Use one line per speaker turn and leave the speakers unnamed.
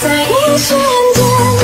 在一瞬间